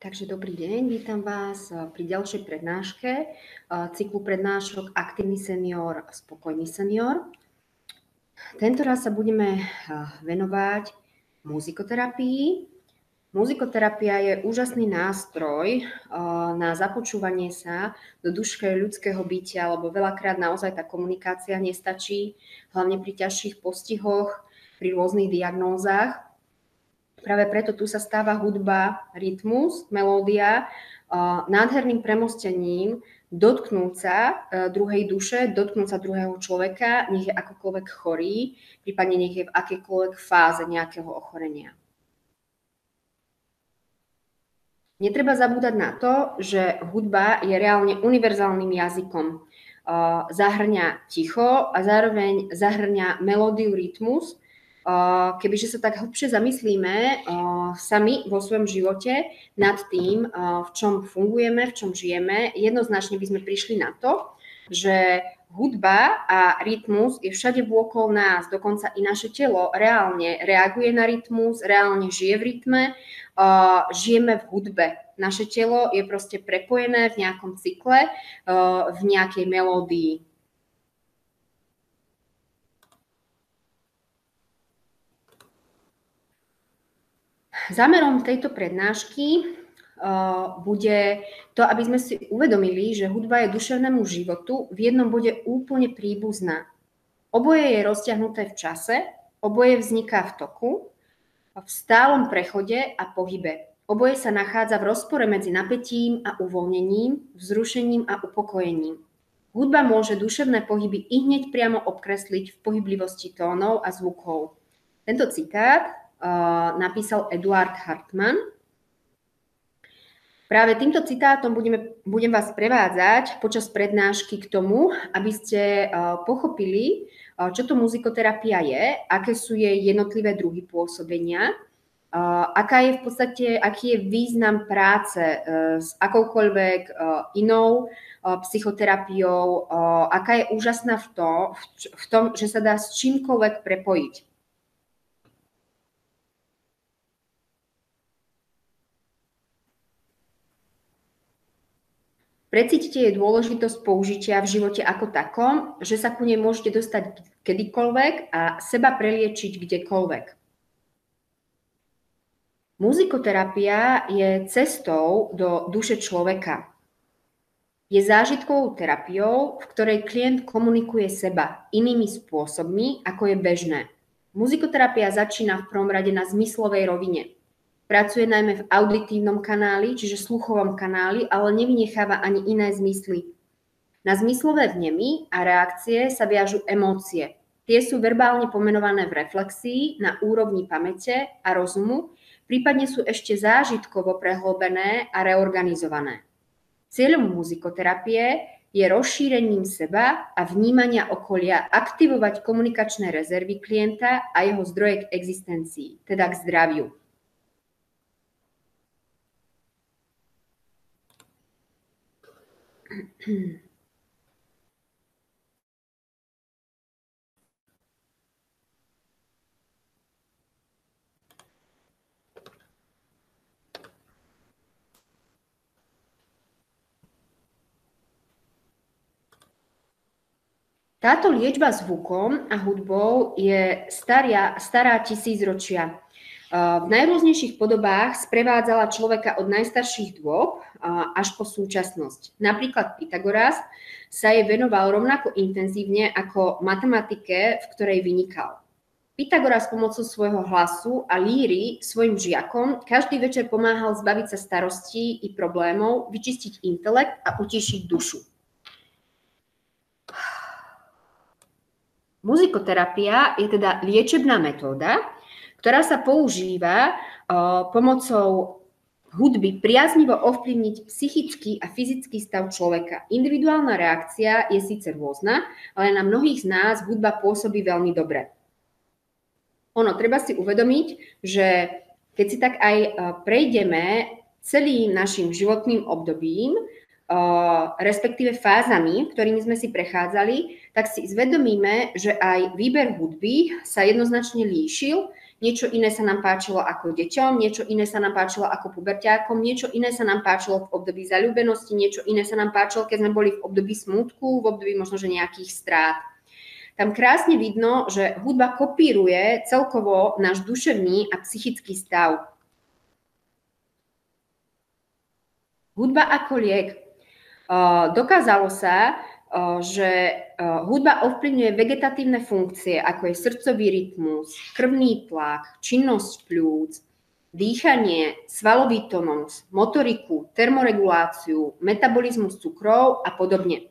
Takže dobrý deň, vítam vás eh, pri ďalšej prednáške eh, cyklu prednášok Aktívny senior, spokojný senior. Tento raz sa budeme eh, venovať muzikoterapii. Muzikoterapia je úžasný nástroj na započúvanie sa do duške ľudského bytia, lebo veľakrát naozaj tá komunikácia nestačí, hlavne pri ťažších postihoch, pri rôznych diagnózach. Práve preto tu sa stáva hudba, rytmus, melódia nádherným premostením dotknúť sa e, druhej duše, dotknúť sa druhého človeka, nech je akokoľvek chorý, prípadne nech je v akejkoľvek fáze nejakého ochorenia. Netreba zabúdať na to, že hudba je reálne univerzálnym jazykom. Zahrňa ticho a zároveň zahrňa melódiu, rytmus, kebyže sa tak hlbšie zamyslíme sami vo svojom živote nad tým, v čom fungujeme, v čom žijeme, jednoznačne by sme prišli na to, že hudba a rytmus je všade vôkol nás, dokonca i naše telo reálne reaguje na rytmus, reálne žije v rytme, žijeme v hudbe. Naše telo je proste prepojené v nejakom cykle, v nejakej melódii. Zámerom tejto prednášky uh, bude to, aby sme si uvedomili, že hudba je duševnému životu v jednom bode úplne príbuzná. Oboje je rozťahnuté v čase, oboje vzniká v toku, v stálom prechode a pohybe. Oboje sa nachádza v rozpore medzi napätím a uvoľnením, vzrušením a upokojením. Hudba môže duševné pohyby i hneď priamo obkresliť v pohyblivosti tónov a zvukov. Tento citát napísal Eduard Hartmann. Práve týmto citátom budeme, budem vás prevádzať počas prednášky k tomu, aby ste pochopili, čo to muzikoterapia je, aké sú jej jednotlivé druhy pôsobenia, aká je v podstate, aký je význam práce s akoukoľvek inou psychoterapiou, aká je úžasná v, to, v tom, že sa dá s čímkoľvek prepojiť. Precíťte jej dôležitosť použitia v živote ako takom, že sa ku nej môžete dostať kedykoľvek a seba preliečiť kdekoľvek. Muzikoterapia je cestou do duše človeka. Je zážitkovou terapiou, v ktorej klient komunikuje seba inými spôsobmi, ako je bežné. Muzikoterapia začína v prvom rade na zmyslovej rovine – Pracuje najmä v auditívnom kanáli, čiže sluchovom kanáli, ale nevynecháva ani iné zmysly. Na zmyslové vnemy a reakcie sa viažu emócie. Tie sú verbálne pomenované v reflexii na úrovni pamäte a rozumu, prípadne sú ešte zážitkovo prehlbené a reorganizované. Cieľom muzikoterapie je rozšírením seba a vnímania okolia aktivovať komunikačné rezervy klienta a jeho zdroje k existencii, teda k zdraviu. Táto liečba zvukom a hudbou je staria, stará tisícročia. V najrôznejších podobách sprevádzala človeka od najstarších dôb až po súčasnosť. Napríklad Pythagoras sa jej venoval rovnako intenzívne ako matematike, v ktorej vynikal. Pythagoras pomocou svojho hlasu a líry svojim žiakom každý večer pomáhal zbaviť sa starostí i problémov, vyčistiť intelekt a utišiť dušu. Muzikoterapia je teda liečebná metóda, ktorá sa používa pomocou hudby priaznivo ovplyvniť psychický a fyzický stav človeka. Individuálna reakcia je síce rôzna, ale na mnohých z nás hudba pôsobí veľmi dobre. Ono, treba si uvedomiť, že keď si tak aj prejdeme celým našim životným obdobím, respektíve fázami, ktorými sme si prechádzali, tak si zvedomíme, že aj výber hudby sa jednoznačne líšil niečo iné sa nám páčilo ako deťom, niečo iné sa nám páčilo ako puberťákom, niečo iné sa nám páčilo v období zalúbenosti, niečo iné sa nám páčilo, keď sme boli v období smutku, v období možno, že nejakých strát. Tam krásne vidno, že hudba kopíruje celkovo náš duševný a psychický stav. Hudba ako liek. Dokázalo sa, že hudba ovplyvňuje vegetatívne funkcie, ako je srdcový rytmus, krvný tlak, činnosť pľúc, dýchanie, svalový tonus, motoriku, termoreguláciu, metabolizmus cukrov a podobne.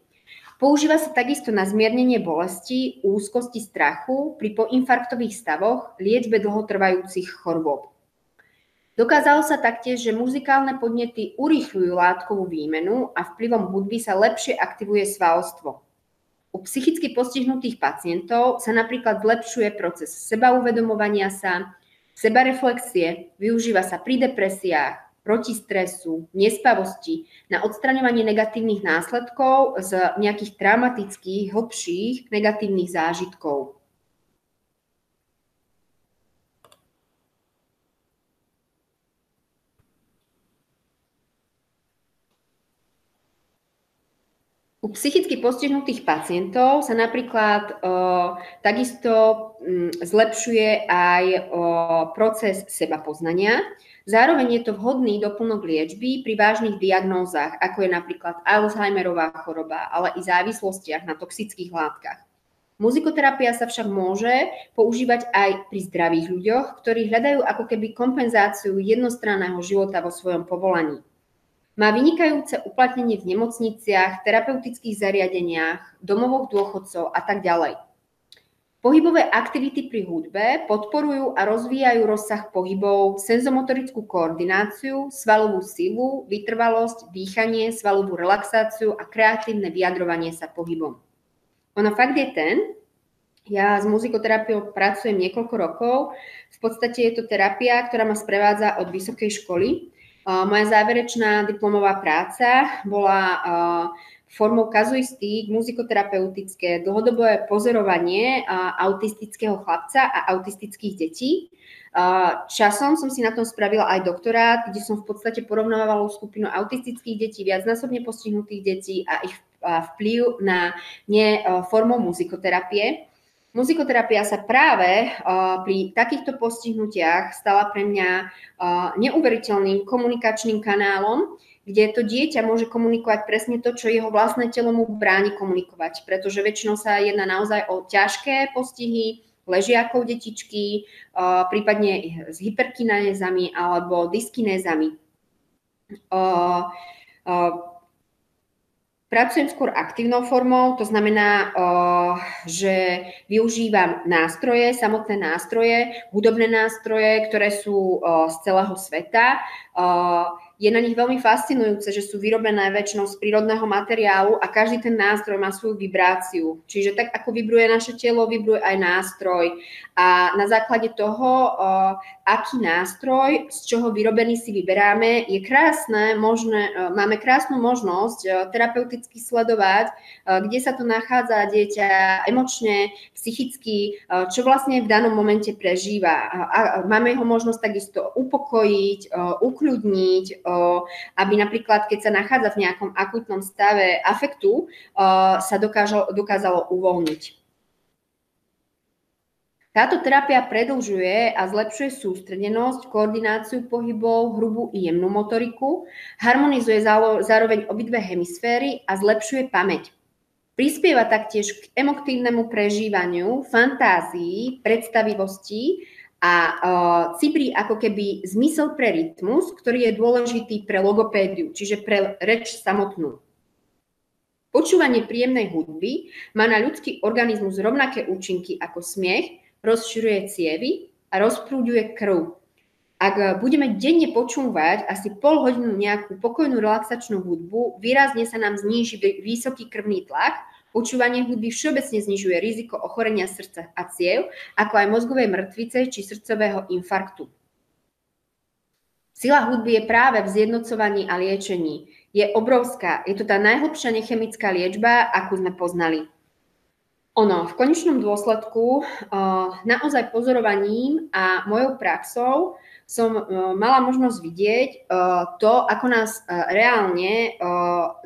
Používa sa takisto na zmiernenie bolesti, úzkosti, strachu pri poinfarktových stavoch, liečbe dlhotrvajúcich chorôb. Dokázalo sa taktiež, že muzikálne podnety urýchľujú látkovú výmenu a vplyvom hudby sa lepšie aktivuje svalstvo. U psychicky postihnutých pacientov sa napríklad zlepšuje proces sebauvedomovania sa, sebareflexie, využíva sa pri depresiách, proti stresu, nespavosti, na odstraňovanie negatívnych následkov z nejakých traumatických, hlbších negatívnych zážitkov. U psychicky postihnutých pacientov sa napríklad o, takisto m, mm, zlepšuje aj o, proces seba poznania. Zároveň je to vhodný doplnok liečby pri vážnych diagnózach, ako je napríklad Alzheimerová choroba, ale i závislostiach na toxických látkach. Muzikoterapia sa však môže používať aj pri zdravých ľuďoch, ktorí hľadajú ako keby kompenzáciu jednostranného života vo svojom povolaní. Má vynikajúce uplatnenie v nemocniciach, terapeutických zariadeniach, domovoch dôchodcov a tak ďalej. Pohybové aktivity pri hudbe podporujú a rozvíjajú rozsah pohybov, senzomotorickú koordináciu, svalovú silu, vytrvalosť, dýchanie, svalovú relaxáciu a kreatívne vyjadrovanie sa pohybom. Ono fakt je ten, ja s muzikoterapiou pracujem niekoľko rokov. V podstate je to terapia, ktorá ma sprevádza od vysokej školy. Moja záverečná diplomová práca bola formou kazuistík muzikoterapeutické dlhodobé pozorovanie autistického chlapca a autistických detí. Časom som si na tom spravila aj doktorát, kde som v podstate porovnávala skupinu autistických detí, viacnásobne postihnutých detí a ich vplyv na ne formou muzikoterapie. Muzikoterapia sa práve pri takýchto postihnutiach stala pre mňa neuveriteľným komunikačným kanálom, kde to dieťa môže komunikovať presne to, čo jeho vlastné telo mu bráni komunikovať, pretože väčšinou sa jedná naozaj o ťažké postihy, ležiakov detičky, prípadne s hyperkinézami alebo dyskinézami. Pracujem skôr aktívnou formou, to znamená, že využívam nástroje, samotné nástroje, hudobné nástroje, ktoré sú z celého sveta je na nich veľmi fascinujúce, že sú vyrobené väčšinou z prírodného materiálu a každý ten nástroj má svoju vibráciu. Čiže tak ako vibruje naše telo, vibruje aj nástroj. A na základe toho, aký nástroj, z čoho vyrobený si vyberáme, je krásne, možné, máme krásnu možnosť terapeuticky sledovať, kde sa to nachádza dieťa emočne, psychicky, čo vlastne v danom momente prežíva. A máme ho možnosť takisto upokojiť, ukľudniť, aby napríklad, keď sa nachádza v nejakom akutnom stave afektu, sa dokážalo, dokázalo uvoľniť. Táto terapia predlžuje a zlepšuje sústredenosť, koordináciu pohybov, hrubú i jemnú motoriku, harmonizuje zároveň obidve hemisféry a zlepšuje pamäť. Prispieva taktiež k emoktívnemu prežívaniu, fantázii, predstavivosti a cibrí ako keby zmysel pre rytmus, ktorý je dôležitý pre logopédiu, čiže pre reč samotnú. Počúvanie príjemnej hudby má na ľudský organizmus rovnaké účinky ako smiech, rozširuje cievy a rozprúďuje krv. Ak budeme denne počúvať asi pol hodinu nejakú pokojnú relaxačnú hudbu, výrazne sa nám zníži vysoký krvný tlak Počúvanie hudby všeobecne znižuje riziko ochorenia srdca a ciev, ako aj mozgovej mŕtvice či srdcového infarktu. Sila hudby je práve v zjednocovaní a liečení. Je obrovská. Je to tá najhlbšia nechemická liečba, akú sme poznali. Ono, v konečnom dôsledku naozaj pozorovaním a mojou praxou som mala možnosť vidieť to, ako nás reálne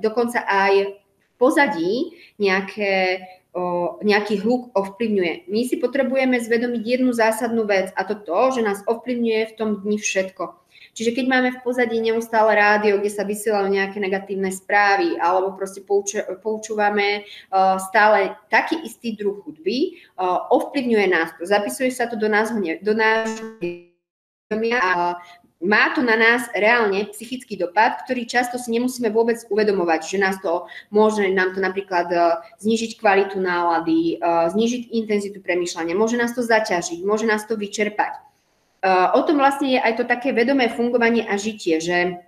dokonca aj pozadí nejaké o, nejaký hluk ovplyvňuje. My si potrebujeme zvedomiť jednu zásadnú vec a to to, že nás ovplyvňuje v tom dni všetko. Čiže keď máme v pozadí neustále rádio, kde sa vysielajú nejaké negatívne správy, alebo proste poučúvame stále taký istý druh hudby, ovplyvňuje nás to. Zapisuje sa to do nášho, do nášho a má to na nás reálne psychický dopad, ktorý často si nemusíme vôbec uvedomovať, že nás to môže nám to napríklad e, znižiť kvalitu nálady, e, znižiť intenzitu premýšľania, môže nás to zaťažiť, môže nás to vyčerpať. E, o tom vlastne je aj to také vedomé fungovanie a žitie, že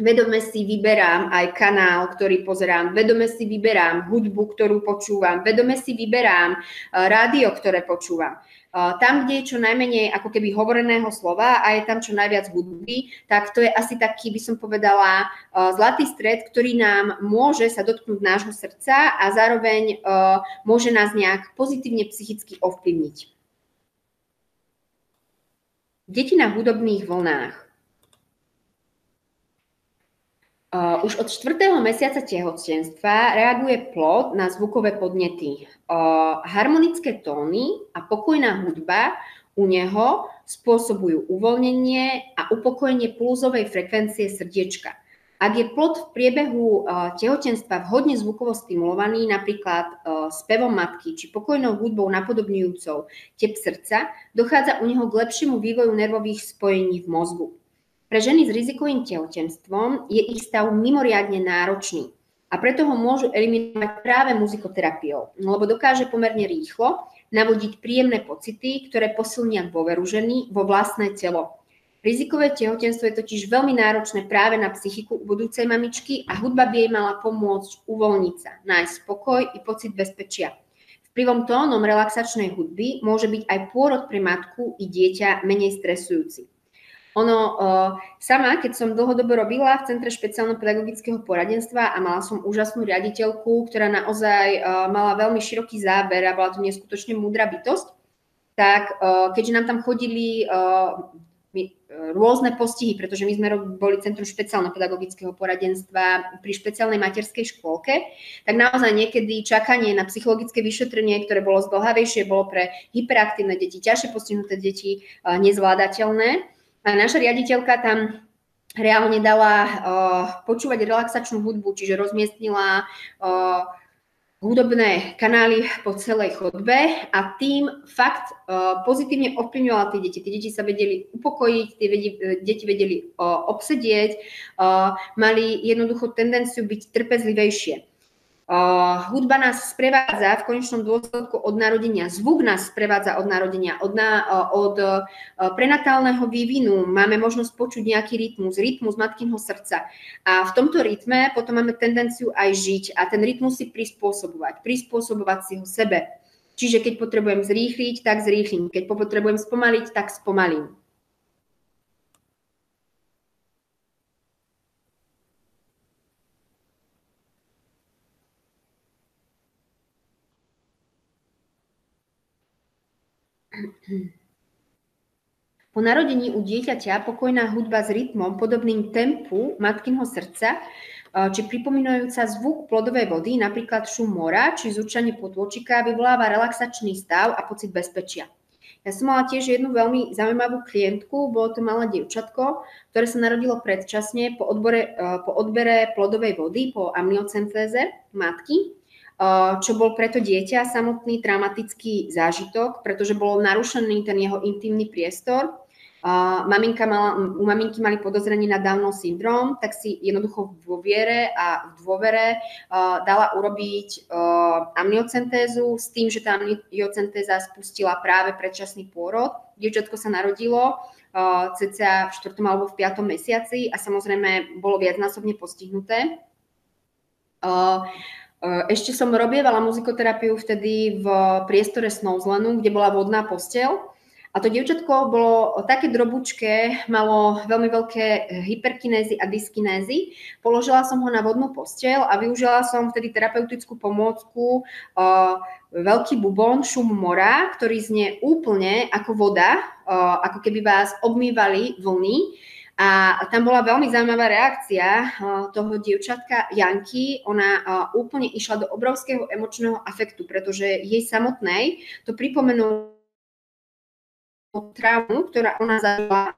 vedome si vyberám aj kanál, ktorý pozerám, vedome si vyberám hudbu, ktorú počúvam, vedome si vyberám rádio, ktoré počúvam tam, kde je čo najmenej ako keby hovoreného slova a je tam čo najviac hudby, tak to je asi taký, by som povedala, zlatý stred, ktorý nám môže sa dotknúť nášho srdca a zároveň môže nás nejak pozitívne psychicky ovplyvniť. Deti na hudobných vlnách. Už od 4. mesiaca tehotenstva reaguje plod na zvukové podnety. Harmonické tóny a pokojná hudba u neho spôsobujú uvoľnenie a upokojenie pulzovej frekvencie srdiečka. Ak je plod v priebehu tehotenstva vhodne zvukovo stimulovaný, napríklad spevom matky či pokojnou hudbou napodobňujúcou tep srdca, dochádza u neho k lepšiemu vývoju nervových spojení v mozgu. Pre ženy s rizikovým tehotenstvom je ich stav mimoriadne náročný a preto ho môžu eliminovať práve muzikoterapiou, lebo dokáže pomerne rýchlo navodiť príjemné pocity, ktoré posilnia dôveru ženy vo vlastné telo. Rizikové tehotenstvo je totiž veľmi náročné práve na psychiku budúcej mamičky a hudba by jej mala pomôcť uvoľniť sa, nájsť spokoj i pocit bezpečia. Vplyvom tónom relaxačnej hudby môže byť aj pôrod pre matku i dieťa menej stresujúci. Ono, sama, keď som dlhodobo robila v Centre špeciálno-pedagogického poradenstva a mala som úžasnú riaditeľku, ktorá naozaj mala veľmi široký záber a bola to neskutočne múdra bytosť, tak keďže nám tam chodili rôzne postihy, pretože my sme boli Centrum špeciálno-pedagogického poradenstva pri špeciálnej materskej škôlke, tak naozaj niekedy čakanie na psychologické vyšetrenie, ktoré bolo zdlhavejšie, bolo pre hyperaktívne deti, ťažšie postihnuté deti nezvládateľné. A naša riaditeľka tam reálne dala uh, počúvať relaxačnú hudbu, čiže rozmiestnila uh, hudobné kanály po celej chodbe a tým fakt uh, pozitívne ovplyvňovala tie deti. Tie deti sa vedeli upokojiť, tie vedi, deti vedeli obsedieť, mali jednoducho tendenciu byť trpezlivejšie. Hudba nás sprevádza v konečnom dôsledku od narodenia, zvuk nás sprevádza od narodenia, od, na, od prenatálneho vývinu. Máme možnosť počuť nejaký rytmus, rytmus matkinho srdca. A v tomto rytme potom máme tendenciu aj žiť a ten rytmus si prispôsobovať, prispôsobovať si ho sebe. Čiže keď potrebujem zrýchliť, tak zrýchlim. Keď potrebujem spomaliť, tak spomalím. Po narodení u dieťaťa pokojná hudba s rytmom podobným tempu matkinho srdca, či pripomínajúca zvuk plodovej vody, napríklad šum mora, či zúčanie potôčika, vyvoláva relaxačný stav a pocit bezpečia. Ja som mala tiež jednu veľmi zaujímavú klientku, bolo to malé dievčatko, ktoré sa narodilo predčasne po, odbore, po odbere plodovej vody, po amniocentéze matky čo bol preto dieťa samotný traumatický zážitok, pretože bol narušený ten jeho intimný priestor. Maminka mala, u maminky mali podozrenie na Downov syndrom, tak si jednoducho v dôviere a v dôvere dala urobiť amniocentézu s tým, že tá amniocentéza spustila práve predčasný pôrod. Dievčatko sa narodilo cca v 4. alebo v 5. mesiaci a samozrejme bolo viacnásobne postihnuté. Eh, ešte som robievala muzikoterapiu vtedy v priestore Snowzlenu, kde bola vodná postel A to dievčatko bolo také drobučké, malo veľmi veľké hyperkinézy a dyskinézy. Položila som ho na vodnú posteľ a využila som vtedy terapeutickú pomôcku uh, veľký bubon, šum mora, ktorý znie úplne ako voda, ako keby vás obmývali vlny. A tam bola veľmi zaujímavá reakcia uh, toho dievčatka Janky. Ona uh, úplne išla do obrovského emočného afektu, pretože jej samotnej to pripomenulo traumu, ktorá ona zažila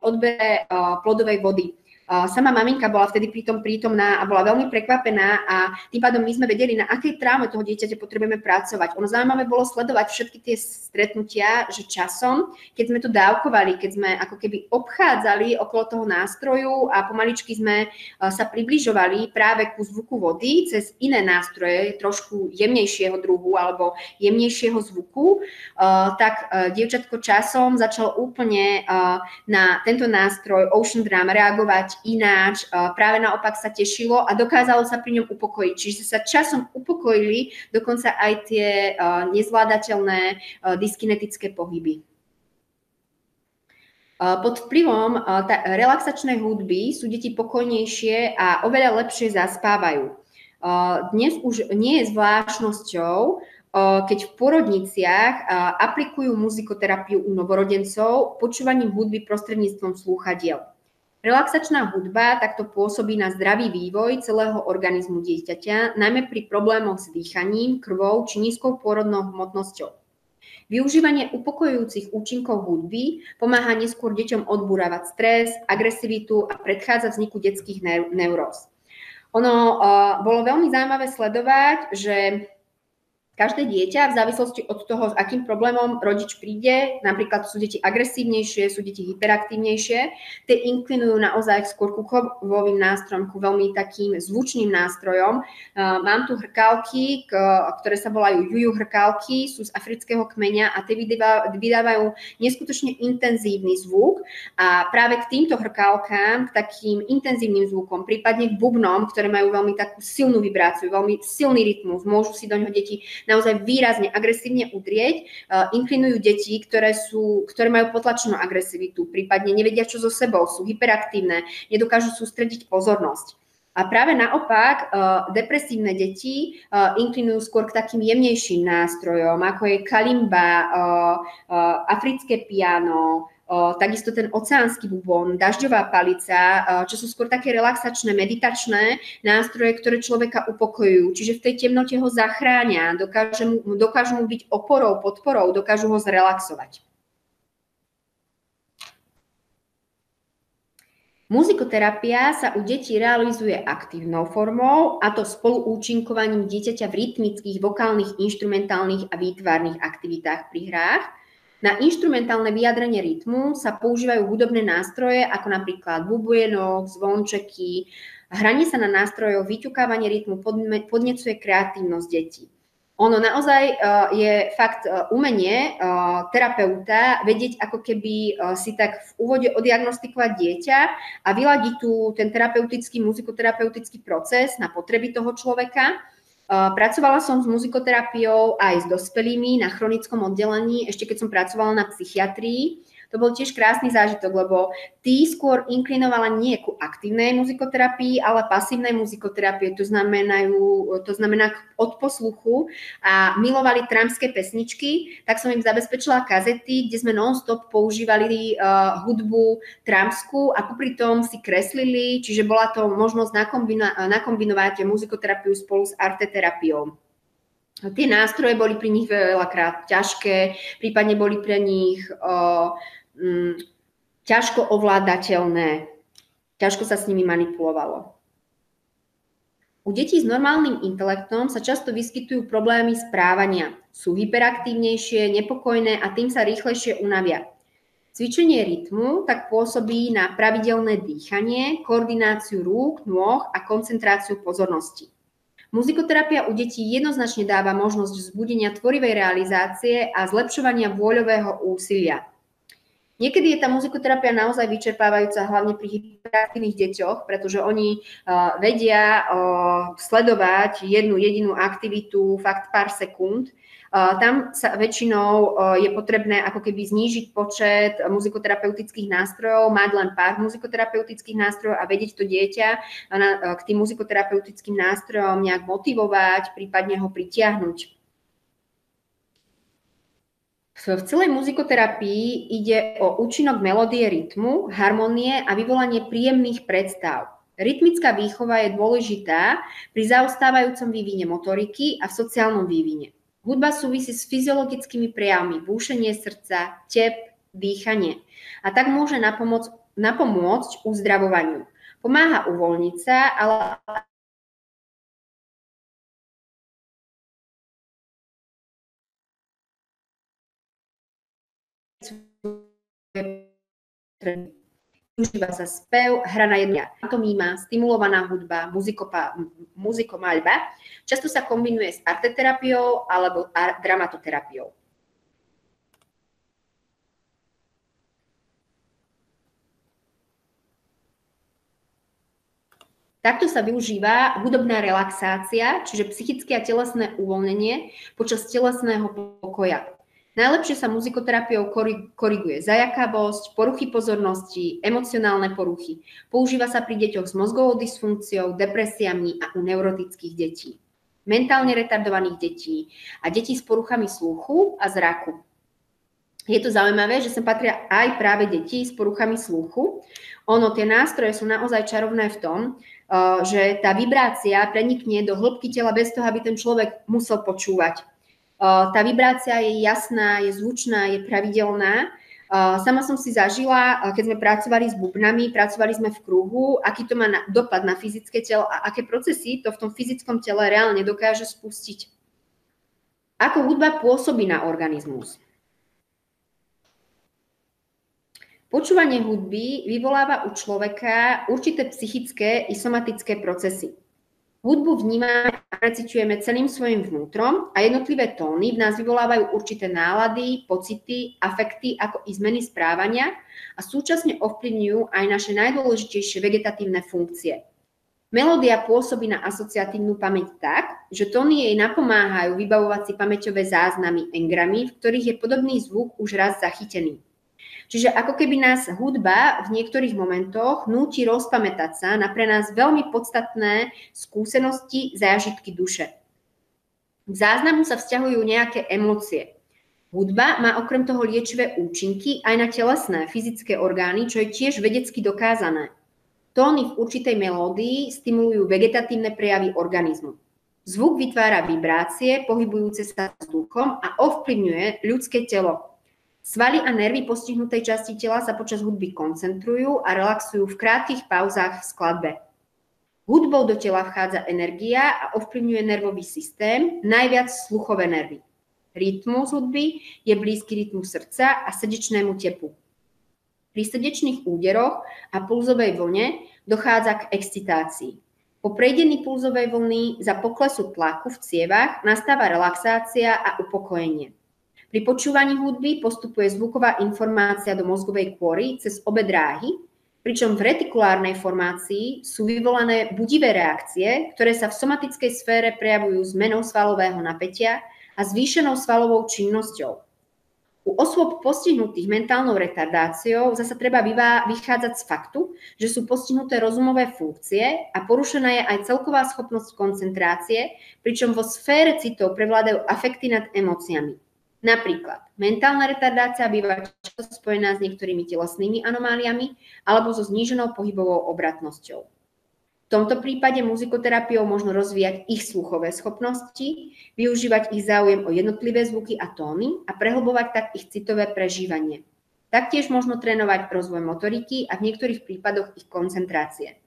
odbere plodovej vody. Sama maminka bola vtedy pritom prítomná a bola veľmi prekvapená a tým pádom my sme vedeli, na akej tráme toho dieťaťa potrebujeme pracovať. Ono zaujímavé bolo sledovať všetky tie stretnutia, že časom, keď sme to dávkovali, keď sme ako keby obchádzali okolo toho nástroju a pomaličky sme sa približovali práve ku zvuku vody cez iné nástroje, trošku jemnejšieho druhu alebo jemnejšieho zvuku, tak dievčatko časom začalo úplne na tento nástroj Ocean Drum reagovať ináč, práve naopak sa tešilo a dokázalo sa pri ňom upokojiť. Čiže sa časom upokojili dokonca aj tie nezvládateľné dyskinetické pohyby. Pod vplyvom relaxačnej hudby sú deti pokojnejšie a oveľa lepšie zaspávajú. Dnes už nie je zvláštnosťou, keď v porodniciach aplikujú muzikoterapiu u novorodencov počúvaním hudby prostredníctvom slúchadiel. Relaxačná hudba takto pôsobí na zdravý vývoj celého organizmu dieťaťa, najmä pri problémoch s dýchaním, krvou či nízkou pôrodnou hmotnosťou. Využívanie upokojujúcich účinkov hudby pomáha neskôr deťom odburávať stres, agresivitu a predchádza vzniku detských neuróz. Ono uh, bolo veľmi zaujímavé sledovať, že Každé dieťa v závislosti od toho, s akým problémom rodič príde, napríklad sú deti agresívnejšie, sú deti hyperaktívnejšie, tie inklinujú naozaj skôr ku chovovým nástrojom, ku veľmi takým zvučným nástrojom. Mám tu hrkálky, ktoré sa volajú juju hrkálky, sú z afrického kmeňa a tie vydávajú neskutočne intenzívny zvuk a práve k týmto hrkálkám, k takým intenzívnym zvukom, prípadne k bubnom, ktoré majú veľmi takú silnú vibráciu, veľmi silný rytmus, môžu si do ňoho deti naozaj výrazne agresívne udrieť, uh, inklinujú deti, ktoré, sú, ktoré majú potlačenú agresivitu, prípadne nevedia, čo so sebou, sú hyperaktívne, nedokážu sústrediť pozornosť. A práve naopak, uh, depresívne deti uh, inklinujú skôr k takým jemnejším nástrojom, ako je kalimba, africké piano, takisto ten oceánsky bubon, dažďová palica, čo sú skôr také relaxačné, meditačné nástroje, ktoré človeka upokojujú. Čiže v tej temnote ho zachránia, dokážu mu, dokážu mu byť oporou, podporou, dokážu ho zrelaxovať. Muzikoterapia sa u detí realizuje aktívnou formou, a to spoluúčinkovaním dieťaťa v rytmických, vokálnych, instrumentálnych a výtvarných aktivitách pri hrách – na inštrumentálne vyjadrenie rytmu sa používajú hudobné nástroje ako napríklad bubujenok, zvončeky. Hranie sa na nástrojoch, vyťukávanie rytmu podnecuje kreatívnosť detí. Ono naozaj uh, je fakt uh, umenie uh, terapeuta vedieť ako keby si tak v úvode odiagnostikovať dieťa a vyladiť tu ten terapeutický, muzikoterapeutický proces na potreby toho človeka Pracovala som s muzikoterapiou aj s dospelými na chronickom oddelení, ešte keď som pracovala na psychiatrii to bol tiež krásny zážitok, lebo tí skôr inklinovala nie ku aktívnej muzikoterapii, ale pasívnej muzikoterapie, to, znamenajú, to znamená od posluchu a milovali tramské pesničky, tak som im zabezpečila kazety, kde sme non-stop používali uh, hudbu tramskú a popri tom si kreslili, čiže bola to možnosť nakombino- nakombinovať muzikoterapiu spolu s arteterapiou. Tie nástroje boli pri nich veľakrát ťažké, prípadne boli pre nich uh, mm, ťažko ovládateľné, ťažko sa s nimi manipulovalo. U detí s normálnym intelektom sa často vyskytujú problémy správania. Sú hyperaktívnejšie, nepokojné a tým sa rýchlejšie unavia. Cvičenie rytmu tak pôsobí na pravidelné dýchanie, koordináciu rúk, nôh a koncentráciu pozornosti. Muzikoterapia u detí jednoznačne dáva možnosť vzbudenia tvorivej realizácie a zlepšovania vôľového úsilia. Niekedy je tá muzikoterapia naozaj vyčerpávajúca, hlavne pri hyperaktívnych deťoch, pretože oni uh, vedia uh, sledovať jednu jedinú aktivitu fakt pár sekúnd. Uh, tam sa väčšinou je potrebné ako keby znížiť počet muzikoterapeutických nástrojov, mať len pár muzikoterapeutických nástrojov a vedieť to dieťa na, k tým muzikoterapeutickým nástrojom nejak motivovať, prípadne ho pritiahnuť v celej muzikoterapii ide o účinok melódie rytmu, harmonie a vyvolanie príjemných predstav. Rytmická výchova je dôležitá pri zaostávajúcom vývine motoriky a v sociálnom vývine. Hudba súvisí s fyziologickými prejavmi búšenie srdca, tep, dýchanie a tak môže napomôcť, napomôcť uzdravovaniu. Pomáha uvoľniť sa, ale Užíva sa spev, hra na jedno pantomíma, stimulovaná hudba, muzikopa, muzikomaľba. Často sa kombinuje s arteterapiou alebo dramatoterapiou. Takto sa využíva hudobná relaxácia, čiže psychické a telesné uvoľnenie počas telesného pokoja. Najlepšie sa muzikoterapiou koriguje zajakavosť, poruchy pozornosti, emocionálne poruchy. Používa sa pri deťoch s mozgovou dysfunkciou, depresiami a u neurotických detí. Mentálne retardovaných detí a detí s poruchami sluchu a zraku. Je to zaujímavé, že sem patria aj práve deti s poruchami sluchu. Ono, tie nástroje sú naozaj čarovné v tom, eh, že tá vibrácia prenikne do hĺbky tela bez toho, aby ten človek musel počúvať tá vibrácia je jasná, je zvučná, je pravidelná. Sama som si zažila, keď sme pracovali s bubnami, pracovali sme v kruhu, aký to má dopad na fyzické telo a aké procesy to v tom fyzickom tele reálne dokáže spustiť. Ako hudba pôsobí na organizmus? Počúvanie hudby vyvoláva u človeka určité psychické i somatické procesy. Hudbu vnímame a precitujeme celým svojim vnútrom a jednotlivé tóny v nás vyvolávajú určité nálady, pocity, afekty, ako i zmeny správania a súčasne ovplyvňujú aj naše najdôležitejšie vegetatívne funkcie. Melódia pôsobí na asociatívnu pamäť tak, že tóny jej napomáhajú vybavovať si pamäťové záznamy engramy, v ktorých je podobný zvuk už raz zachytený. Čiže ako keby nás hudba v niektorých momentoch núti rozpamätať sa na pre nás veľmi podstatné skúsenosti, zážitky duše. K záznamu sa vzťahujú nejaké emócie. Hudba má okrem toho liečivé účinky aj na telesné, fyzické orgány, čo je tiež vedecky dokázané. Tóny v určitej melódii stimulujú vegetatívne prejavy organizmu. Zvuk vytvára vibrácie pohybujúce sa vzduchom a ovplyvňuje ľudské telo, Svaly a nervy postihnutej časti tela sa počas hudby koncentrujú a relaxujú v krátkych pauzách v skladbe. Hudbou do tela vchádza energia a ovplyvňuje nervový systém, najviac sluchové nervy. Rytmus hudby je blízky rytmu srdca a srdečnému tepu. Pri srdečných úderoch a pulzovej vlne dochádza k excitácii. Po prejdení pulzovej vlny za poklesu tlaku v cievach nastáva relaxácia a upokojenie. Pri počúvaní hudby postupuje zvuková informácia do mozgovej kôry cez obe dráhy, pričom v retikulárnej formácii sú vyvolané budivé reakcie, ktoré sa v somatickej sfére prejavujú zmenou svalového napätia a zvýšenou svalovou činnosťou. U osôb postihnutých mentálnou retardáciou zasa treba vychádzať z faktu, že sú postihnuté rozumové funkcie a porušená je aj celková schopnosť koncentrácie, pričom vo sfére citov prevládajú afekty nad emóciami. Napríklad, mentálna retardácia býva často spojená s niektorými telesnými anomáliami alebo so zníženou pohybovou obratnosťou. V tomto prípade muzikoterapiou možno rozvíjať ich sluchové schopnosti, využívať ich záujem o jednotlivé zvuky a tóny a prehlbovať tak ich citové prežívanie. Taktiež možno trénovať rozvoj motoriky a v niektorých prípadoch ich koncentrácie.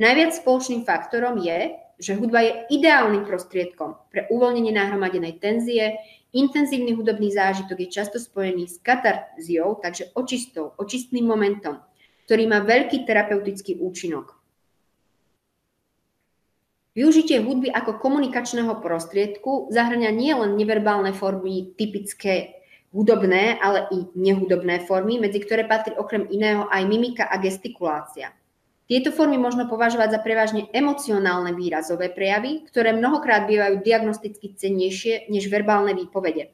Najviac spoločným faktorom je, že hudba je ideálnym prostriedkom pre uvoľnenie nahromadenej tenzie, Intenzívny hudobný zážitok je často spojený s katarziou, takže očistou, očistným momentom, ktorý má veľký terapeutický účinok. Využitie hudby ako komunikačného prostriedku zahrania nielen neverbálne formy typické hudobné, ale i nehudobné formy, medzi ktoré patrí okrem iného aj mimika a gestikulácia. Tieto formy možno považovať za prevažne emocionálne výrazové prejavy, ktoré mnohokrát bývajú diagnosticky cennejšie než verbálne výpovede.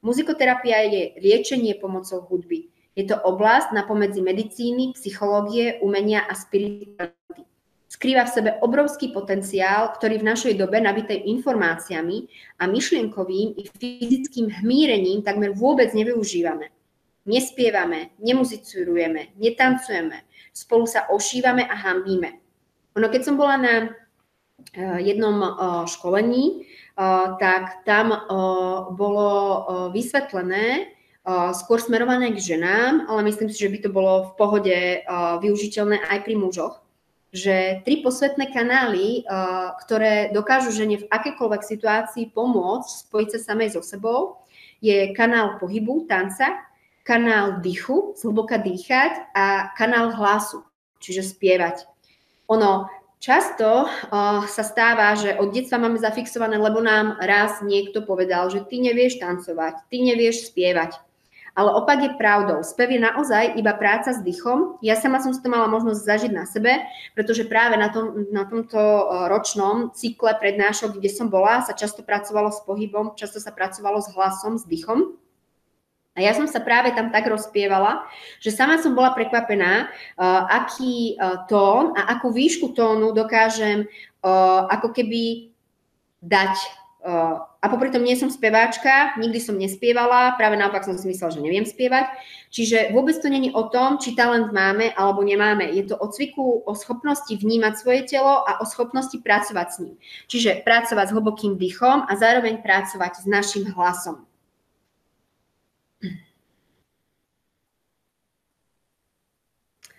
Muzikoterapia je liečenie pomocou hudby. Je to oblasť na pomedzi medicíny, psychológie, umenia a spirituality. Skrýva v sebe obrovský potenciál, ktorý v našej dobe nabitej informáciami a myšlienkovým i fyzickým hmírením takmer vôbec nevyužívame. Nespievame, nemuzicujeme, netancujeme, spolu sa ošívame a hambíme. Ono, keď som bola na eh, jednom eh, školení, eh, tak tam bolo vysvetlené, skôr smerované k ženám, ale myslím si, že by to bolo v pohode využiteľné aj pri mužoch, že tri posvetné kanály, ktoré dokážu žene v akékoľvek situácii pomôcť spojiť sa samej so sebou, je kanál pohybu, tanca, kanál dýchu, zhlboka dýchať a kanál hlasu, čiže spievať. Ono často uh, sa stáva, že od detstva máme zafixované, lebo nám raz niekto povedal, že ty nevieš tancovať, ty nevieš spievať. Ale opak je pravdou. Spev je naozaj iba práca s dýchom. Ja sama som si to mala možnosť zažiť na sebe, pretože práve na, tom, na tomto ročnom cykle prednášok, kde som bola, sa často pracovalo s pohybom, často sa pracovalo s hlasom, s dýchom. A ja som sa práve tam tak rozpievala, že sama som bola prekvapená, uh, aký uh, tón a akú výšku tónu dokážem uh, ako keby dať. A popri tom nie som speváčka, nikdy som nespievala, práve naopak som si myslela, že neviem spievať. Čiže vôbec to není o tom, či talent máme alebo nemáme. Je to o cviku, o schopnosti vnímať svoje telo a o schopnosti pracovať s ním. Čiže pracovať s hlbokým dýchom a zároveň pracovať s našim hlasom.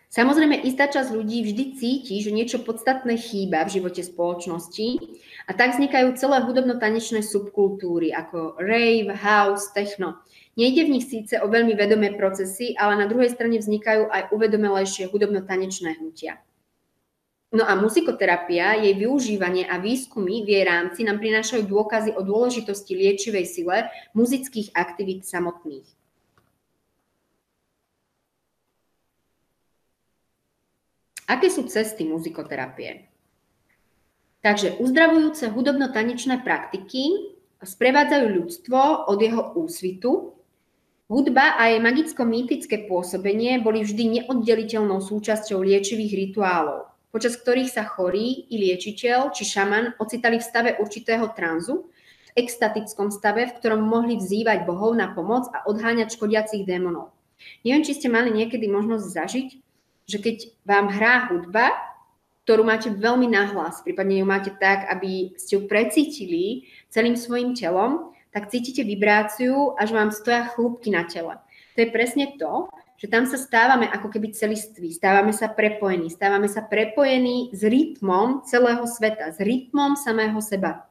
Samozrejme, istá časť ľudí vždy cíti, že niečo podstatné chýba v živote spoločnosti a tak vznikajú celé hudobno-tanečné subkultúry ako rave, house, techno. Nejde v nich síce o veľmi vedomé procesy, ale na druhej strane vznikajú aj uvedomelejšie hudobno-tanečné hnutia. No a muzikoterapia, jej využívanie a výskumy v jej rámci nám prinášajú dôkazy o dôležitosti liečivej sile muzických aktivít samotných. Aké sú cesty muzikoterapie? Takže uzdravujúce hudobno-tanečné praktiky sprevádzajú ľudstvo od jeho úsvitu. Hudba a jej magicko-mýtické pôsobenie boli vždy neoddeliteľnou súčasťou liečivých rituálov, počas ktorých sa chorý i liečiteľ či šaman ocitali v stave určitého tranzu, v extatickom stave, v ktorom mohli vzývať bohov na pomoc a odháňať škodiacich démonov. Neviem, či ste mali niekedy možnosť zažiť, že keď vám hrá hudba, ktorú máte veľmi nahlas, prípadne ju máte tak, aby ste ju precítili celým svojim telom, tak cítite vibráciu, až vám stoja chlúbky na tele. To je presne to, že tam sa stávame ako keby celiství, stávame sa prepojení, stávame sa prepojení s rytmom celého sveta, s rytmom samého seba.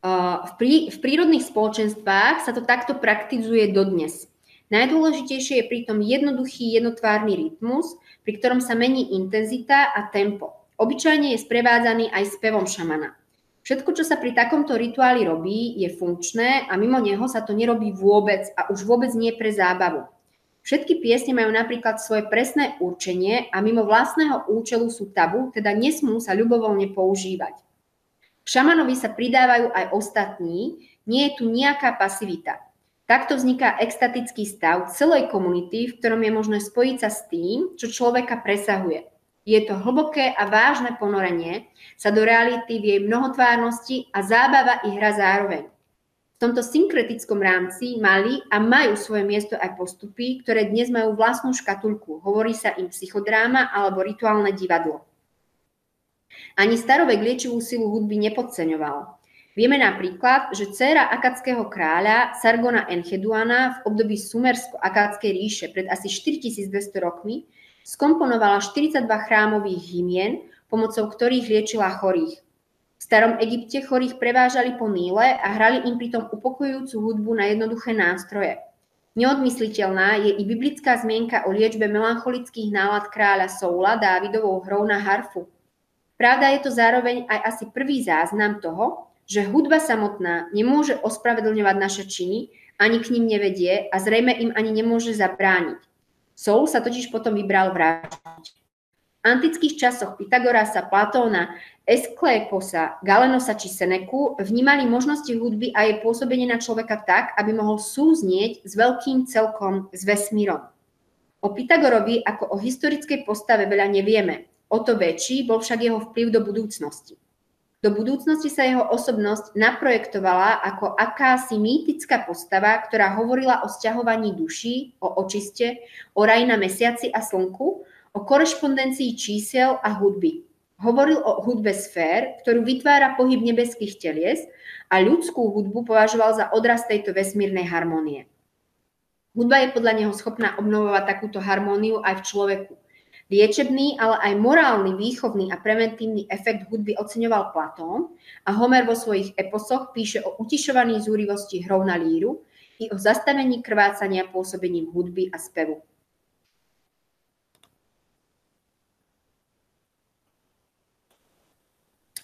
V, prí, v prírodných spoločenstvách sa to takto praktizuje dodnes. Najdôležitejšie je pritom jednoduchý jednotvárny rytmus, pri ktorom sa mení intenzita a tempo. Obyčajne je sprevádzaný aj spevom šamana. Všetko, čo sa pri takomto rituáli robí, je funkčné a mimo neho sa to nerobí vôbec a už vôbec nie pre zábavu. Všetky piesne majú napríklad svoje presné určenie a mimo vlastného účelu sú tabu, teda nesmú sa ľubovoľne používať. K šamanovi sa pridávajú aj ostatní, nie je tu nejaká pasivita. Takto vzniká extatický stav celej komunity, v ktorom je možné spojiť sa s tým, čo človeka presahuje. Je to hlboké a vážne ponorenie sa do reality v jej mnohotvárnosti a zábava i hra zároveň. V tomto synkretickom rámci mali a majú svoje miesto aj postupy, ktoré dnes majú vlastnú škatulku. Hovorí sa im psychodráma alebo rituálne divadlo. Ani starovek liečivú silu hudby nepodceňoval. Vieme napríklad, že dcéra akadského kráľa Sargona Encheduana v období sumersko-akadskej ríše pred asi 4200 rokmi skomponovala 42 chrámových hymien, pomocou ktorých liečila chorých. V starom Egypte chorých prevážali po Níle a hrali im pritom upokojujúcu hudbu na jednoduché nástroje. Neodmysliteľná je i biblická zmienka o liečbe melancholických nálad kráľa Soula Dávidovou hrou na harfu. Pravda je to zároveň aj asi prvý záznam toho, že hudba samotná nemôže ospravedlňovať naše činy, ani k ním nevedie a zrejme im ani nemôže zabrániť. Soul sa totiž potom vybral vraždiť. V antických časoch Pythagorasa, Platóna, Eskléposa, Galenosa či Seneku vnímali možnosti hudby a jej pôsobenie na človeka tak, aby mohol súznieť s veľkým celkom, s vesmírom. O Pythagorovi ako o historickej postave veľa nevieme. O to väčší bol však jeho vplyv do budúcnosti. Do budúcnosti sa jeho osobnosť naprojektovala ako akási mýtická postava, ktorá hovorila o sťahovaní duší, o očiste, o raji na mesiaci a slnku, o korešpondencii čísel a hudby. Hovoril o hudbe sfér, ktorú vytvára pohyb nebeských telies a ľudskú hudbu považoval za odraz tejto vesmírnej harmónie. Hudba je podľa neho schopná obnovovať takúto harmóniu aj v človeku. Liečebný, ale aj morálny, výchovný a preventívny efekt hudby oceňoval Platón a Homer vo svojich eposoch píše o utišovaní zúrivosti hrou na líru i o zastavení krvácania pôsobením hudby a spevu.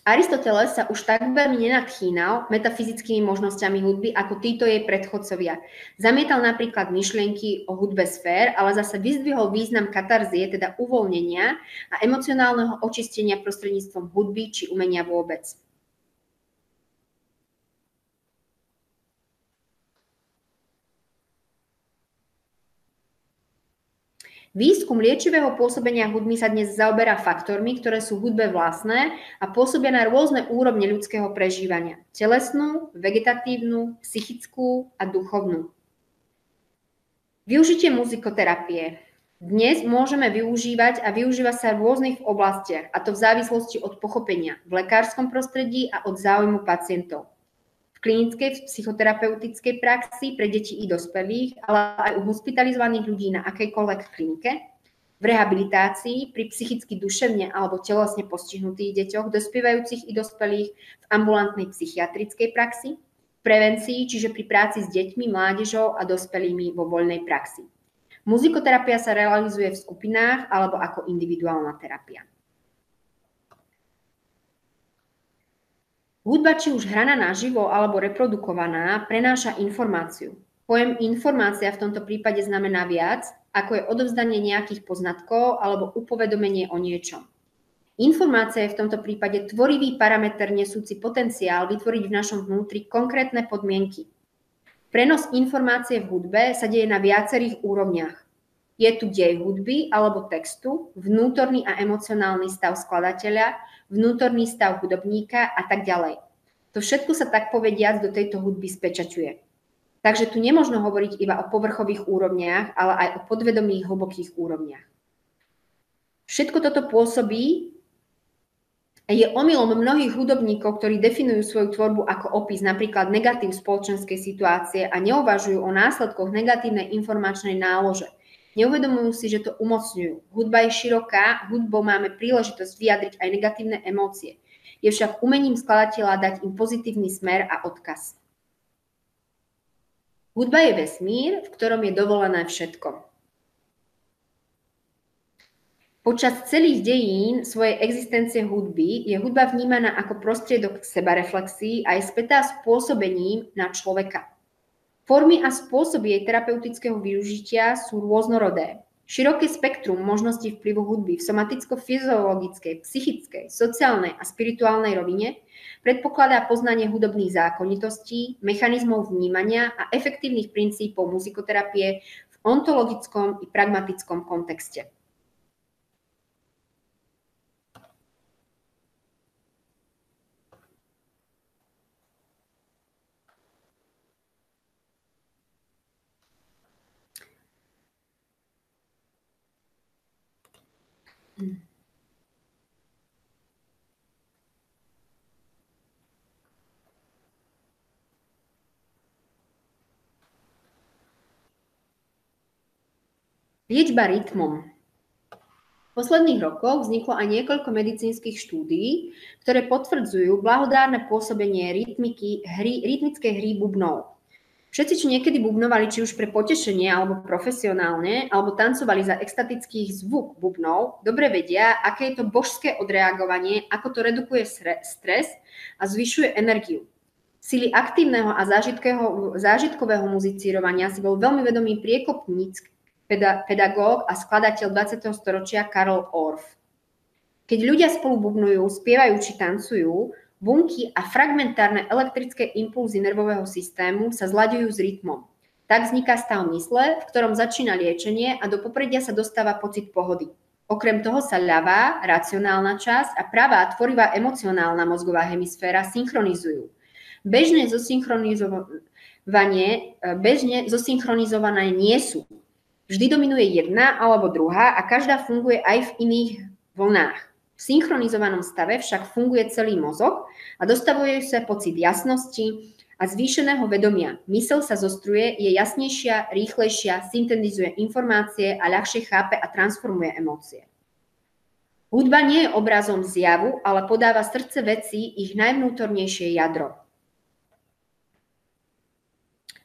Aristoteles sa už tak veľmi nenadchýnal metafyzickými možnosťami hudby ako títo jej predchodcovia. Zamietal napríklad myšlienky o hudbe sfér, ale zase vyzdvihol význam katarzie, teda uvoľnenia a emocionálneho očistenia prostredníctvom hudby či umenia vôbec. Výskum liečivého pôsobenia hudby sa dnes zaoberá faktormi, ktoré sú hudbe vlastné a pôsobia na rôzne úrovne ľudského prežívania. Telesnú, vegetatívnu, psychickú a duchovnú. Využitie muzikoterapie. Dnes môžeme využívať a využíva sa v rôznych oblastiach, a to v závislosti od pochopenia v lekárskom prostredí a od záujmu pacientov klinickej psychoterapeutickej praxi pre deti i dospelých, ale aj u hospitalizovaných ľudí na akejkoľvek klinike, v rehabilitácii pri psychicky duševne alebo telesne postihnutých deťoch, dospievajúcich i dospelých v ambulantnej psychiatrickej praxi, v prevencii, čiže pri práci s deťmi, mládežou a dospelými vo voľnej praxi. Muzikoterapia sa realizuje v skupinách alebo ako individuálna terapia. Hudba, či už hraná naživo alebo reprodukovaná, prenáša informáciu. Pojem informácia v tomto prípade znamená viac, ako je odovzdanie nejakých poznatkov alebo upovedomenie o niečom. Informácia je v tomto prípade tvorivý parameter nesúci potenciál vytvoriť v našom vnútri konkrétne podmienky. Prenos informácie v hudbe sa deje na viacerých úrovniach. Je tu dej hudby alebo textu, vnútorný a emocionálny stav skladateľa, vnútorný stav hudobníka a tak ďalej. To všetko sa tak povediac do tejto hudby spečaťuje. Takže tu nemožno hovoriť iba o povrchových úrovniach, ale aj o podvedomých hlbokých úrovniach. Všetko toto pôsobí je omylom mnohých hudobníkov, ktorí definujú svoju tvorbu ako opis napríklad negatív spoločenskej situácie a neuvažujú o následkoch negatívnej informačnej nálože. Neuvedomujú si, že to umocňujú. Hudba je široká, hudbou máme príležitosť vyjadriť aj negatívne emócie. Je však umením skladateľa dať im pozitívny smer a odkaz. Hudba je vesmír, v ktorom je dovolené všetko. Počas celých dejín svojej existencie hudby je hudba vnímaná ako prostriedok k sebareflexii a je spätá s pôsobením na človeka. Formy a spôsoby jej terapeutického využitia sú rôznorodé. Široké spektrum možností vplyvu hudby v somaticko-fyziologickej, psychickej, sociálnej a spirituálnej rovine predpokladá poznanie hudobných zákonitostí, mechanizmov vnímania a efektívnych princípov muzikoterapie v ontologickom i pragmatickom kontexte. Liečba rytmom. V posledných rokoch vzniklo aj niekoľko medicínskych štúdií, ktoré potvrdzujú blahodárne pôsobenie rytmiky, hry, rytmickej hry bubnov. Všetci, čo niekedy bubnovali, či už pre potešenie alebo profesionálne, alebo tancovali za extatický zvuk bubnov, dobre vedia, aké je to božské odreagovanie, ako to redukuje stres a zvyšuje energiu. Sily aktívneho a zážitkového muzicírovania si bol veľmi vedomý priekopníc, pedagóg a skladateľ 20. storočia Karl Orff. Keď ľudia spolu bubnujú, spievajú či tancujú, bunky a fragmentárne elektrické impulzy nervového systému sa zlaďujú s rytmom. Tak vzniká stav mysle, v ktorom začína liečenie a do popredia sa dostáva pocit pohody. Okrem toho sa ľavá, racionálna časť a pravá, tvorivá emocionálna mozgová hemisféra synchronizujú. Bežne zosynchronizovanie, bežne zosynchronizované nie sú. Vždy dominuje jedna alebo druhá a každá funguje aj v iných vlnách. V synchronizovanom stave však funguje celý mozog a dostavuje sa pocit jasnosti, a zvýšeného vedomia. Mysel sa zostruje, je jasnejšia, rýchlejšia, syntetizuje informácie a ľahšie chápe a transformuje emócie. Hudba nie je obrazom zjavu, ale podáva srdce veci ich najvnútornejšie jadro.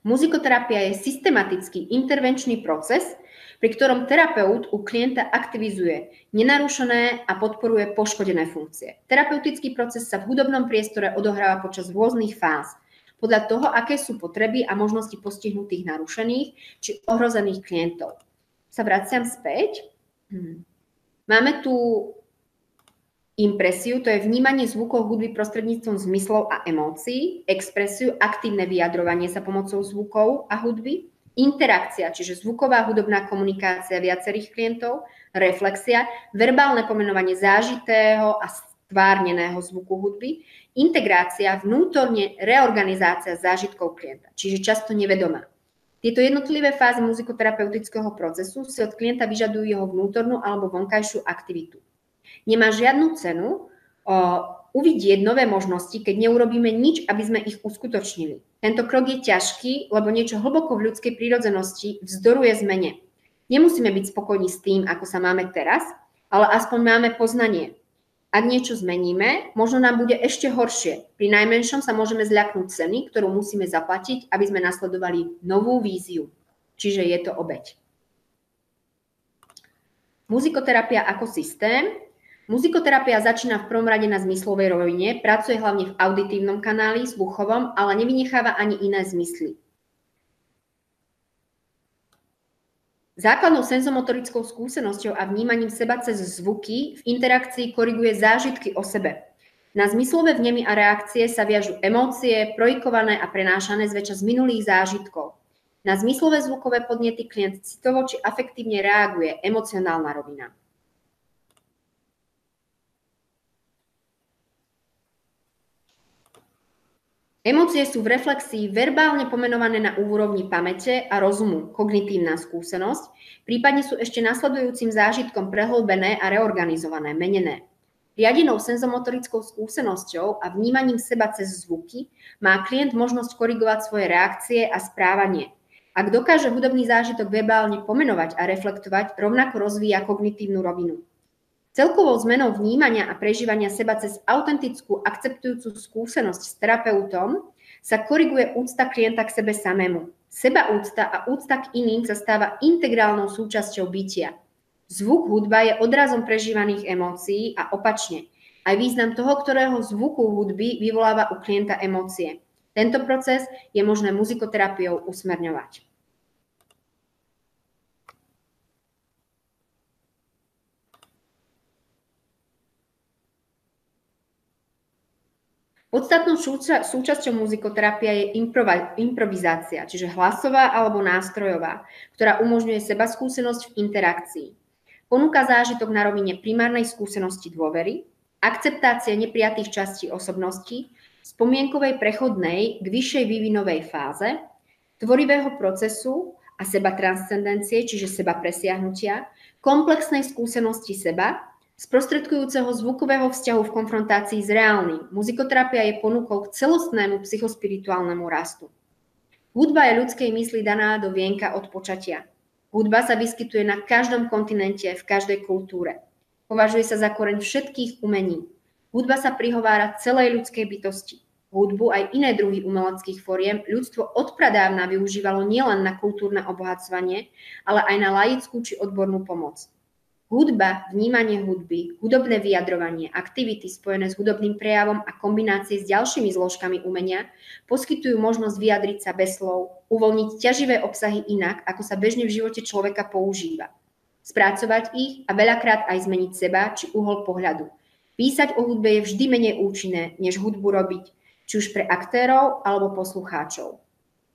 Muzikoterapia je systematický intervenčný proces, pri ktorom terapeut u klienta aktivizuje nenarušené a podporuje poškodené funkcie. Terapeutický proces sa v hudobnom priestore odohráva počas rôznych fáz podľa toho, aké sú potreby a možnosti postihnutých narušených či ohrozených klientov. Sa vraciam späť. Hmm. Máme tu impresiu, to je vnímanie zvukov hudby prostredníctvom zmyslov a emócií, expresiu, aktívne vyjadrovanie sa pomocou zvukov a hudby, interakcia, čiže zvuková hudobná komunikácia viacerých klientov, reflexia, verbálne pomenovanie zážitého a stvárneného zvuku hudby, Integrácia, vnútorne reorganizácia zážitkov klienta, čiže často nevedomá. Tieto jednotlivé fázy muzikoterapeutického procesu si od klienta vyžadujú jeho vnútornú alebo vonkajšiu aktivitu. Nemá žiadnu cenu o, uvidieť nové možnosti, keď neurobíme nič, aby sme ich uskutočnili. Tento krok je ťažký, lebo niečo hlboko v ľudskej prírodzenosti vzdoruje zmene. Nemusíme byť spokojní s tým, ako sa máme teraz, ale aspoň máme poznanie, ak niečo zmeníme, možno nám bude ešte horšie. Pri najmenšom sa môžeme zľaknúť ceny, ktorú musíme zaplatiť, aby sme nasledovali novú víziu. Čiže je to obeď. Muzikoterapia ako systém. Muzikoterapia začína v prvom rade na zmyslovej rovine, pracuje hlavne v auditívnom kanáli, sluchovom, ale nevynecháva ani iné zmysly. Základnou senzomotorickou skúsenosťou a vnímaním seba cez zvuky v interakcii koriguje zážitky o sebe. Na zmyslové vnemy a reakcie sa viažu emócie, projikované a prenášané zväčša z minulých zážitkov. Na zmyslové zvukové podnety klient citovo či afektívne reaguje, emocionálna rovina. Emócie sú v reflexii verbálne pomenované na úrovni pamäte a rozumu, kognitívna skúsenosť, prípadne sú ešte nasledujúcim zážitkom prehlbené a reorganizované, menené. Riadenou senzomotorickou skúsenosťou a vnímaním seba cez zvuky má klient možnosť korigovať svoje reakcie a správanie. Ak dokáže hudobný zážitok verbálne pomenovať a reflektovať, rovnako rozvíja kognitívnu rovinu. Celkovou zmenou vnímania a prežívania seba cez autentickú, akceptujúcu skúsenosť s terapeutom sa koriguje úcta klienta k sebe samému. Seba úcta a úcta k iným sa stáva integrálnou súčasťou bytia. Zvuk hudba je odrazom prežívaných emócií a opačne. Aj význam toho, ktorého zvuku hudby vyvoláva u klienta emócie. Tento proces je možné muzikoterapiou usmerňovať. Podstatnou súčasťou muzikoterapia je improvizácia, čiže hlasová alebo nástrojová, ktorá umožňuje seba skúsenosť v interakcii. Ponúka zážitok na rovine primárnej skúsenosti dôvery, akceptácie neprijatých častí osobnosti, spomienkovej prechodnej k vyššej vývinovej fáze, tvorivého procesu a seba transcendencie, čiže seba presiahnutia, komplexnej skúsenosti seba sprostredkujúceho zvukového vzťahu v konfrontácii s reálnym. Muzikoterapia je ponukou k celostnému psychospirituálnemu rastu. Hudba je ľudskej mysli daná do vienka od počatia. Hudba sa vyskytuje na každom kontinente, v každej kultúre. Považuje sa za koreň všetkých umení. Hudba sa prihovára celej ľudskej bytosti. Hudbu aj iné druhy umeleckých foriem ľudstvo odpradávna využívalo nielen na kultúrne obohacovanie, ale aj na laickú či odbornú pomoc. Hudba, vnímanie hudby, hudobné vyjadrovanie, aktivity spojené s hudobným prejavom a kombinácie s ďalšími zložkami umenia poskytujú možnosť vyjadriť sa bez slov, uvoľniť ťaživé obsahy inak, ako sa bežne v živote človeka používa. Spracovať ich a veľakrát aj zmeniť seba či uhol pohľadu. Písať o hudbe je vždy menej účinné, než hudbu robiť, či už pre aktérov alebo poslucháčov.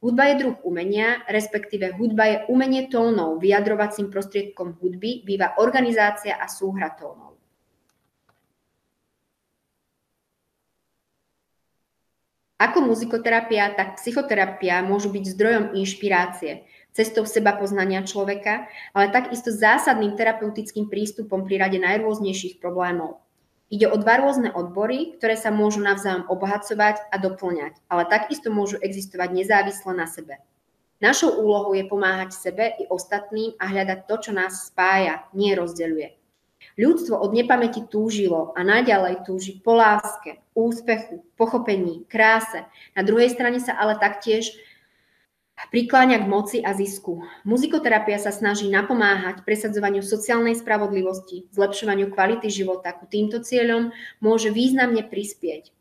Hudba je druh umenia, respektíve hudba je umenie tónov. Vyjadrovacím prostriedkom hudby býva organizácia a súhra tónov. Ako muzikoterapia, tak psychoterapia môžu byť zdrojom inšpirácie, cestou seba poznania človeka, ale takisto zásadným terapeutickým prístupom pri rade najrôznejších problémov. Ide o dva rôzne odbory, ktoré sa môžu navzájom obohacovať a doplňať, ale takisto môžu existovať nezávisle na sebe. Našou úlohou je pomáhať sebe i ostatným a hľadať to, čo nás spája, nie rozdeľuje. Ľudstvo od nepamäti túžilo a naďalej túži po láske, úspechu, pochopení, kráse. Na druhej strane sa ale taktiež prikláňa k moci a zisku. Muzikoterapia sa snaží napomáhať presadzovaniu sociálnej spravodlivosti, zlepšovaniu kvality života. Ku týmto cieľom môže významne prispieť.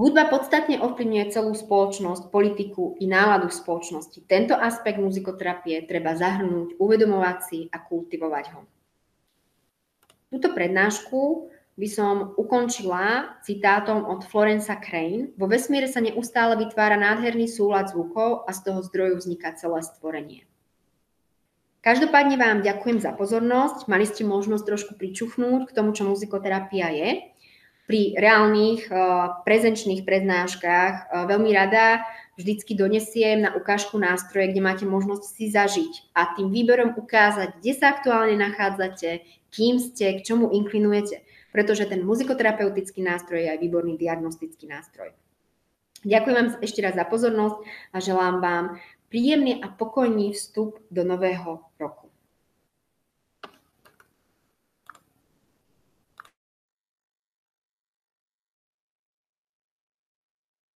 Hudba podstatne ovplyvňuje celú spoločnosť, politiku i náladu v spoločnosti. Tento aspekt muzikoterapie treba zahrnúť, uvedomovať si a kultivovať ho. Túto prednášku by som ukončila citátom od Florensa Crane. Vo vesmíre sa neustále vytvára nádherný súlad zvukov a z toho zdroju vzniká celé stvorenie. Každopádne vám ďakujem za pozornosť. Mali ste možnosť trošku pričuchnúť k tomu, čo muzikoterapia je. Pri reálnych uh, prezenčných prednáškach uh, veľmi rada vždycky donesiem na ukážku nástroje, kde máte možnosť si zažiť a tým výberom ukázať, kde sa aktuálne nachádzate, kým ste, k čomu inklinujete pretože ten muzikoterapeutický nástroj je aj výborný diagnostický nástroj. Ďakujem vám ešte raz za pozornosť a želám vám príjemný a pokojný vstup do nového roku.